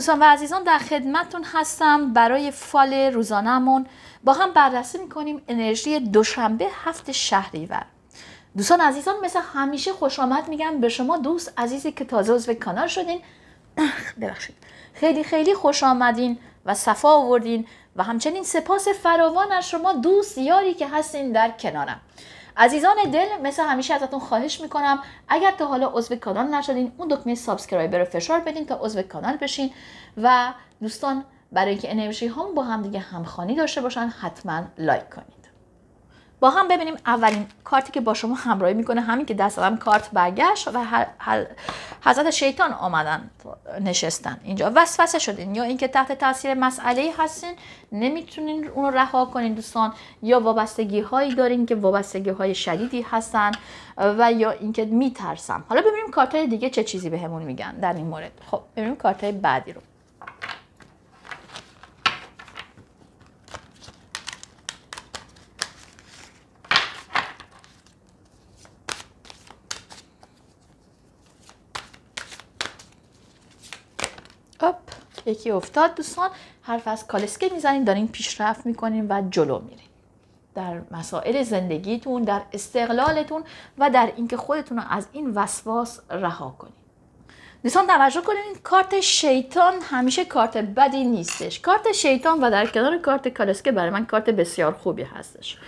دوستان و عزیزان در خدمتتون هستم برای فال روزانهمون. با هم بررسی می‌کنیم انرژی دوشنبه هفت شهریور. دوستان عزیزان مثل همیشه خوش آمد میگم به شما دوست عزیزی که تازه عضو کانال شدین. ببخشید. خیلی خیلی خوش آمدین و صفا آوردین و همچنین سپاس فراوان از شما دوست یاری که هستین در کنارم. عزیزان دل مثل همیشه ازتون خواهش می‌کنم اگر تا حالا عضو کانال نشدین اون دکمه subscribe رو فشار بدین تا عضو کانال بشین و دوستان برای اینکه انرژی هم با هم دیگه همخوانی داشته باشن حتما لایک کنید با هم ببینیم اولین کارتی که با شما همراهی می‌کنه همین که دست کارت برگشت و حضرت شیطان آمدن نشستن اینجا. وسوسه شدین. یا اینکه تحت تاثیر مسئله هستین نمی‌تونین اون رو رها کنین دوستان. یا وابستگی هایی دارین که وابستگی های شدیدی هستن و یا اینکه میترسم. حالا ببینیم کارت های دیگه چه چیزی بهمون میگن در این مورد. خب ببینیم کارت های بعدی رو. یکی افتاد دوستان. حرف از کالسکه می‌زنین دارین پیشرفت می‌کنین و جلو میرین در مسائل زندگیتون در استقلالتون و در اینکه خودتون رو از این وسواس رها کنین دوستان توجه کنین کارت شیطان همیشه کارت بدی نیستش. کارت شیطان و در کنار کارت کالسکه برای من کارت بسیار خوبی هستش.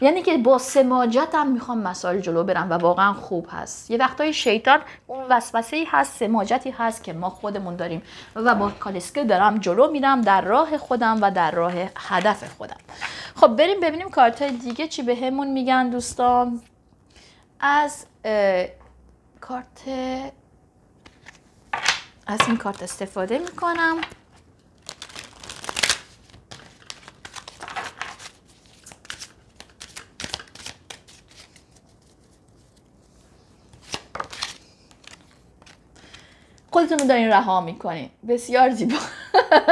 یعنی که با سماجت هم می‌خوام مسائل جلو برم و واقعا خوب هست. یه وقتای شیطان اون وسوسه ای هست سماجتی هست که ما خودمون داریم و با کالسکه دارم جلو میرم در راه خودم و در راه هدف خودم. خب بریم ببینیم کارت دیگه چی به همون میگن دوستان. از کارت از این کارت استفاده می‌کنم. خودتون رو دارین رها می‌کنین. بسیار زیبا.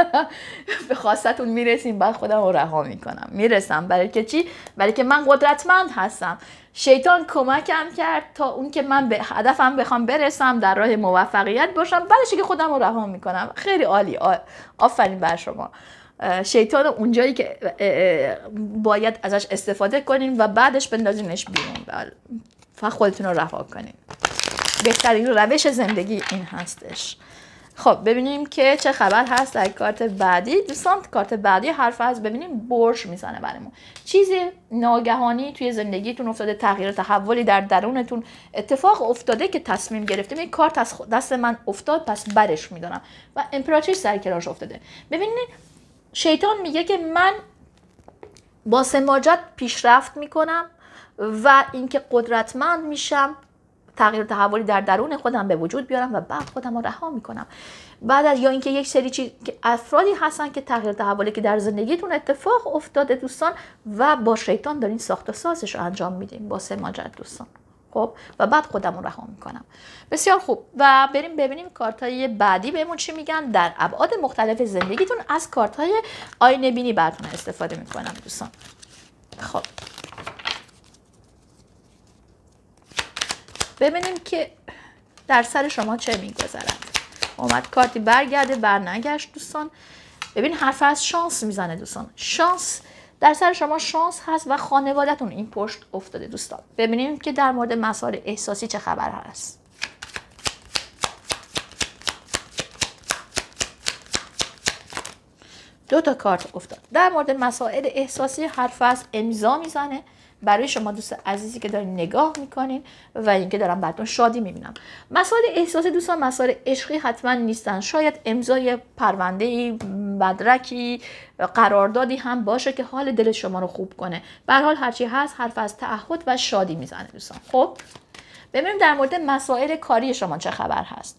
به خواستتون می‌رسیم بعد خودم رو رها می‌کنم. می‌رسم برای که چی؟ برای که من قدرتمند هستم. شیطان کمکم کرد تا اون که من به هدفم بخوام برسم در راه موفقیت باشم. بعدش که خودم رو رها می‌کنم. خیلی عالی. آفرین بر شما. شیطان اونجایی که باید ازش استفاده کنیم و بعدش بندازینش بیرون. بله. و خودتون رو رها کنیم بهترین روش زندگی این هستش. خب ببینیم که چه خبر هست در کارت بعدی. دوستان کارت بعدی حرف از ببینیم. برش می‌زنه برامون. چیزی ناگهانی توی زندگیتون افتاده تغییر تحولی در درونتون اتفاق افتاده که تصمیم گرفتیم. این کارت از دست من افتاد پس برش میدارم و امپراتریس سر کراش افتاده. ببینید شیطان میگه که من با سماجت پیشرفت می‌کنم و اینکه قدرتمند میشم تغییر تحولی در درون خودم به وجود بیارم و بعد خودم رو رها می‌کنم. بعد از یا اینکه یک سری چیز که افرادی هستن که تغییر تحولی که در زندگیتون اتفاق افتاده دوستان و با شیطان دارین ساخت و سازش رو انجام میدیم با سماجت دوستان. خب؟ و بعد خودم رو رها می‌کنم. بسیار خوب. و بریم ببینیم کارت های بعدی بهمون چی میگن. در ابعاد مختلف زندگیتون از کارت های آینه بینی براتون استفاده می‌کنم دوستان. خب. ببینیم که در سر شما چه میگذرد. اومد کارتی برگرده بر نگشت دوستان. ببین حرف از شانس می‌زنه دوستان. شانس در سر شما شانس هست و خانوادهتون این پشت افتاده دوستان. ببینیم که در مورد مسائل احساسی چه خبر هست. دو تا کارت افتاد. در مورد مسائل احساسی حرف از امضا می‌زنه. برای شما دوست عزیزی که دارین نگاه می‌کنین و اینکه دارم براتون شادی می‌بینم. مسائل احساسی دوستان مسائل عشقی حتما نیستن. شاید امضای پرونده مدرکی قراردادی هم باشه که حال دل شما رو خوب کنه. به حال هرچی هست حرف از تعهد و شادی می‌زنه دوستان. خب ببینیم در مورد مسائل کاری شما چه خبر هست.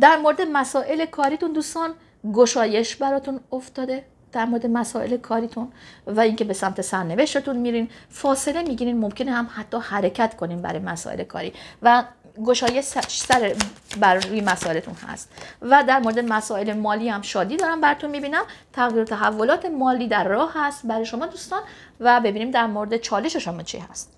در مورد مسائل کاریتون دوستان گشایش براتون افتاده. در مورد مسائل کاریتون و اینکه به سمت سرنوشتتون میرین فاصله می‌گیرین ممکنه هم حتی حرکت کنین برای مسائل کاری و گشایش سر بر روی مسائلتون هست. و در مورد مسائل مالی هم شادی دارم براتون می‌بینم. تغییر تحولات مالی در راه هست برای شما دوستان و ببینیم در مورد چالش شما چی هست.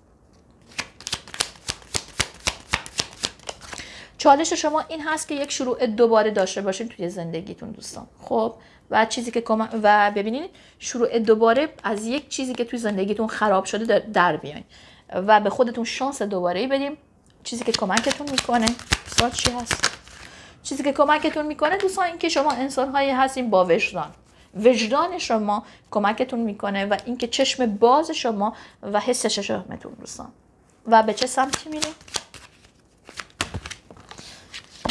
چالش شما این هست که یک شروع دوباره داشته باشین توی زندگیتون دوستان. خب و چیزی که و ببینید شروع دوباره از یک چیزی که توی زندگیتون خراب شده در بیاین. و به خودتون شانس دوباره ای بدیم چیزی که کمکتون می‌کنه سوال چی هست؟ چیزی که کمکتون می‌کنه دوستان این که شما انسان هایی هستین با وجدان. وجدان شما کمکتون می‌کنه و اینکه چشم باز شما و حس ششمتون دوستان. و به چه سمتی میریم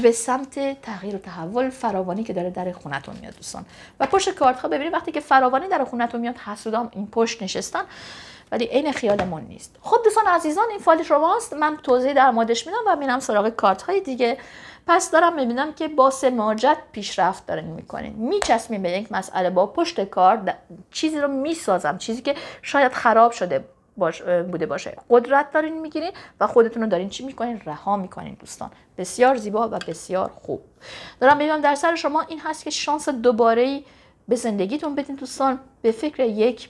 به سمت تغییر و تحول فراوانی که داره در خونتون میاد دوستان. و پشت کارت ها ببینید وقتی که فراوانی در خونتون میاد حسودام این پشت نشستن ولی عین خیالمون نیست. خب دوستان عزیزان این فایل شماست. من توضیح در موردش میدم و میرم سراغ کارت های دیگه. پس دارم می‌بینم که با سماجت پیشرفت دارین می‌کنین. میچسبین به یک مسئله با پشت کار. چیزی رو می‌سازم. چیزی که شاید خراب شده باش بوده باشه. قدرت دارین می‌گیرین و خودتون رو دارین چی می‌کنین؟ رها می‌کنین دوستان. بسیار زیبا و بسیار خوب. دارم می‌بینم در سر شما این هست که شانس دوباره به زندگیتون بدین دوستان. به فکر یک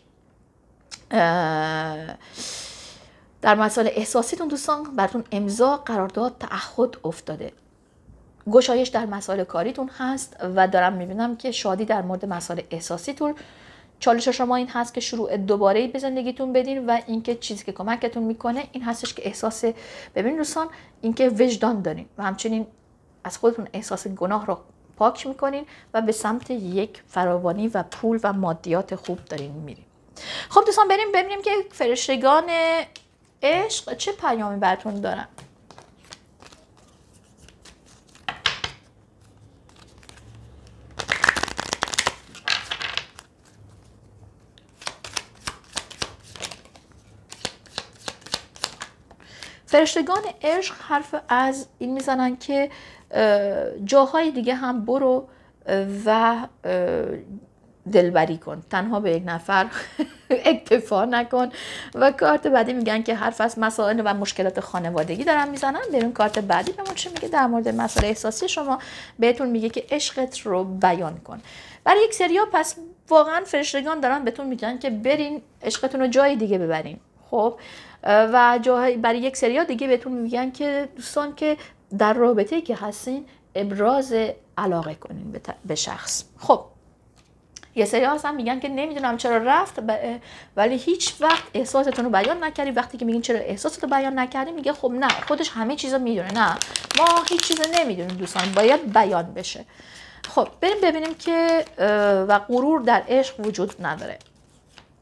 در مسائل احساسیتون دوستان براتون امضا قرارداد تعهد افتاده. گشایش در مسائل کاریتون هست و دارم می‌بینم که شادی در مورد مسائل احساسیتون چالش شما این هست که شروع دوباره به زندگیتون بدین و اینکه چیزی که کمکتون می‌کنه این هستش که احساس ببین دوستان اینکه وجدان دارین و همچنین از خودتون احساس گناه رو پاک می‌کنین و به سمت یک فراوانی و پول و مادیات خوب دارین میرین. خب دوستان بریم ببینیم که فرشتگان عشق چه پیامی براتون دارن. فرشتگان عشق حرف از این می‌زنن که جاهای دیگه هم برو و دلبری کن. تنها به یک نفر اکتفا نکن. و کارت بعدی میگن که حرف از مسائل و مشکلات خانوادگی دارن می‌زنن. بریم کارت بعدی به چه میگه؟ در مورد مسائل احساسی شما بهتون میگه که عشقت رو بیان کن. برای یک سریا پس واقعا فرشتگان دارن بهتون میگن که برین عشقتون رو جای دیگه ببرین. خب؟ و جاهای برای یک سریا دیگه بهتون میگن که دوستان که در رابطه که هستین ابراز علاقه کنین به شخص. خب یه سری هم میگن که نمی‌دونم چرا رفت ولی هیچ وقت احساستون رو بیان نکردی. وقتی که میگین چرا احساست رو بیان نکردی میگه خب نه خودش همه چیزا می‌دونه. نه ما هیچ چیز نمی‌دونیم دوستان باید بیان بشه. خب بریم ببینیم که و غرور در عشق وجود نداره.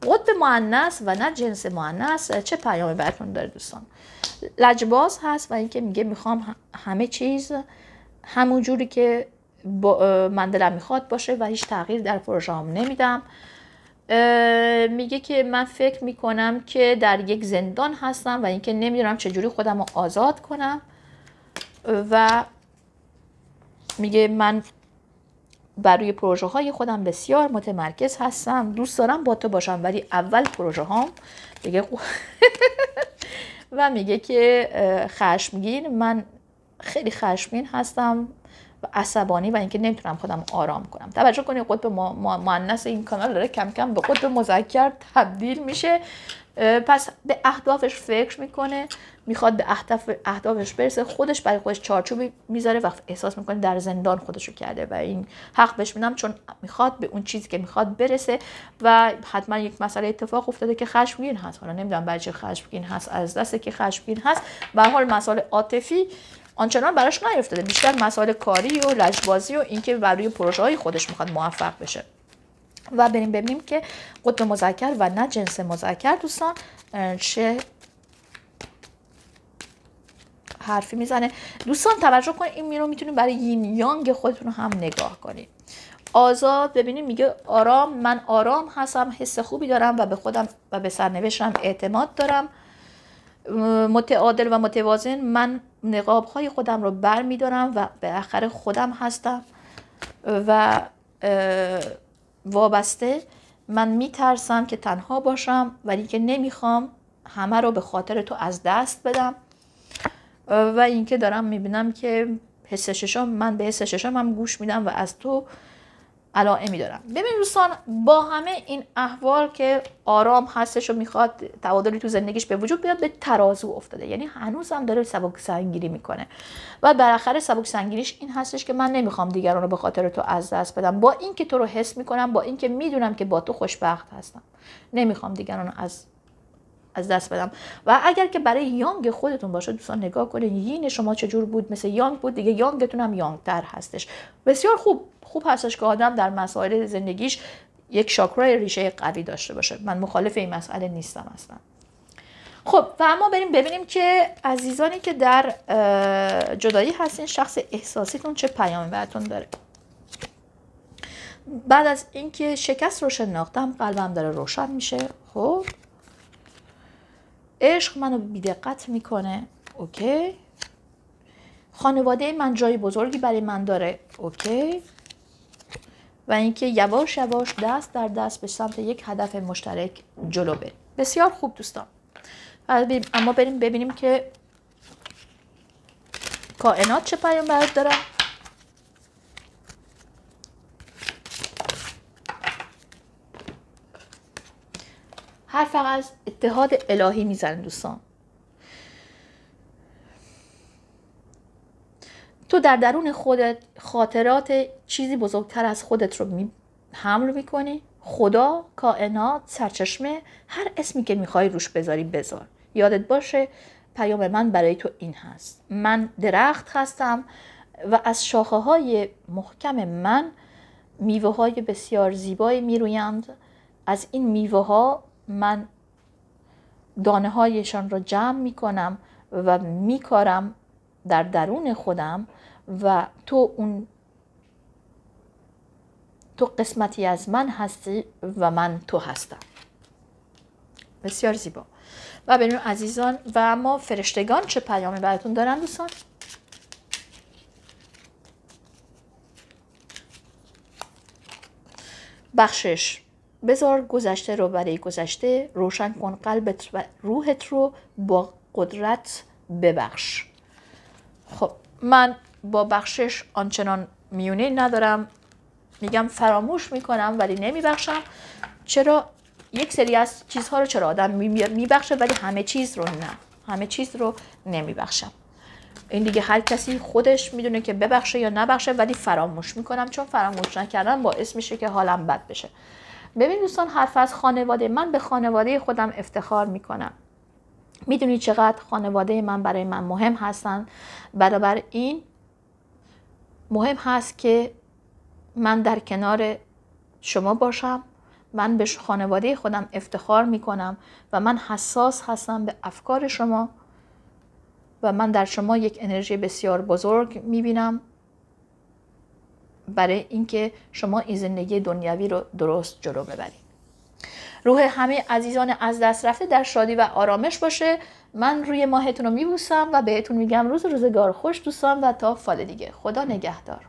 قطب معنیس و نه جنس معنیس چه پیامی براتون داره دوستان؟ لجباز هست و اینکه میگه می‌خوام همه چیز همون جوری که من دلم می‌خواد باشه و هیچ تغییر در پروژه هم نمیدم. میگه که من فکر می‌کنم که در یک زندان هستم و اینکه نمی‌دونم چجوری خودم رو آزاد کنم. و میگه من بر روی پروژه های خودم بسیار متمرکز هستم. دوست دارم با تو باشم ولی اول پروژه هام دیگه و میگه که خشمگین. من خیلی خشمگین هستم و عصبانی و اینکه نمی‌تونم خودم آرام کنم. توجه کنید قطب مؤنث این کانال داره کم کم به قطب مذکر تبدیل میشه. پس به اهدافش فکر می‌کنه. می‌خواد به اهداف اهدافش برسه خودش برای خودش چارچوبی می‌ذاره و احساس می‌کنه در زندان خودشو کرده و این حق بهش میدم چون می‌خواد به اون چیزی که می‌خواد برسه و حتما یک مسئله اتفاق افتاده که خشمگین هست. حالا نمی‌دونم برای چه خشمگین هست از دست که خشمگین هست. به حال مسئله عاطفی آنچنان براش نیفتاده. بیشتر مسائل کاری و لجبازی و اینکه برای پروژه های خودش می‌خواد موفق بشه. و بریم ببینیم که قطب مذکر و نه جنس مذکر دوستان چه حرفی می‌زنه. دوستان توجه کنید این میرو می‌تونیم برای یین یانگ خودتون هم نگاه کنید آزاد ببینید میگه آرام من آرام هستم حس خوبی دارم و به خودم و به سرنوشتم اعتماد دارم. متعادل و متوازن من نقاب های خودم رو بر میدارم و به آخر خودم هستم. و وابسته من میترسم که تنها باشم ولی که نمی‌خوام همه رو به خاطر تو از دست بدم. و اینکه دارم می‌بینم که حس ششم من به حس ششم هم گوش میدم و از تو علائمی دارم. ببین دوستان با همه این احوال که آرام هستش و می‌خواد تعادلی تو زندگیش به وجود بیاد به ترازو افتاده. یعنی هنوز هم داره سبک سنگیری می‌کنه. و بالاخره سبک سنگیریش این هستش که من نمی‌خوام دیگران رو به خاطر تو از دست بدم. با اینکه تو رو حس می‌کنم با اینکه می‌دونم که با تو خوشبخت هستم. نمی‌خوام دیگران رو از از دست بدم. و اگر که برای یانگ خودتون باشه دوستان نگاه کنید یین شما چجور بود؟ مثل یانگ بود دیگه. یانگتون هم یانگ تر هستش. بسیار خوب. خوب هستش که آدم در مسائل زندگیش یک شاکرای ریشه قوی داشته باشه. من مخالف این مسئله نیستم اصلا. خب و اما بریم ببینیم که عزیزانی که در جدایی هستین شخص احساسیتون چه پیامی براتون داره. بعد از اینکه شکست رو شناختم قلبم داره روشن میشه. خب؟ عشق منو بیدقت می‌کنه. اوکی؟ خانواده من جای بزرگی برای من داره. اوکی؟ و اینکه یواش یواش دست در دست به سمت یک هدف مشترک جلو بریم. بسیار خوب دوستان. اما بریم ببینیم که کائنات چه پیام برات دارن. حرف از اتحاد الهی می‌زنه دوستان. تو در درون خودت خاطرات چیزی بزرگتر از خودت رو می حمل می‌کنی. خدا کائنات سرچشمه هر اسمی که می‌خوای روش بذاری بذار. یادت باشه پیام من برای تو این هست. من درخت هستم و از شاخه های محکم من میوه های بسیار زیبایی میرویند. از این میوه ها من دانه هایشان را جمع می کنم و میکارم در درون خودم و تو اون تو قسمتی از من هستی و من تو هستم. بسیار زیبا. و ببینیم عزیزان و ما فرشتگان چه پیامی براتون دارن دوستان؟ بخشش. بذار گذشته رو برای گذشته روشن کن قلبت و روحت رو با قدرت ببخش. خب من با بخشش آنچنان میونه ندارم. میگم فراموش می‌کنم ولی نمیبخشم. چرا؟ یک سری از چیزها رو چرا آدم میبخشه ولی همه چیز رو نه. همه چیز رو نمیبخشم. این دیگه هر کسی خودش می‌دونه که ببخشه یا نبخشه ولی فراموش می‌کنم چون فراموش نکردن باعث میشه که حالم بد بشه. ببین دوستان حرف از خانواده. من به خانواده خودم افتخار می‌کنم. می‌دونی چقدر خانواده من برای من مهم هستن؟ برابر این مهم هست که من در کنار شما باشم. من به خانواده خودم افتخار می‌کنم و من حساس هستم به افکار شما و من در شما یک انرژی بسیار بزرگ می‌بینم. برای اینکه شما این زندگی دنیوی رو درست جلو ببرید. روح همه عزیزان از دست رفته در شادی و آرامش باشه. من روی ماهتون رو میبوسم و بهتون میگم روز روزگار خوش دوستان و تا فال دیگه. خدا نگهدار.